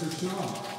That's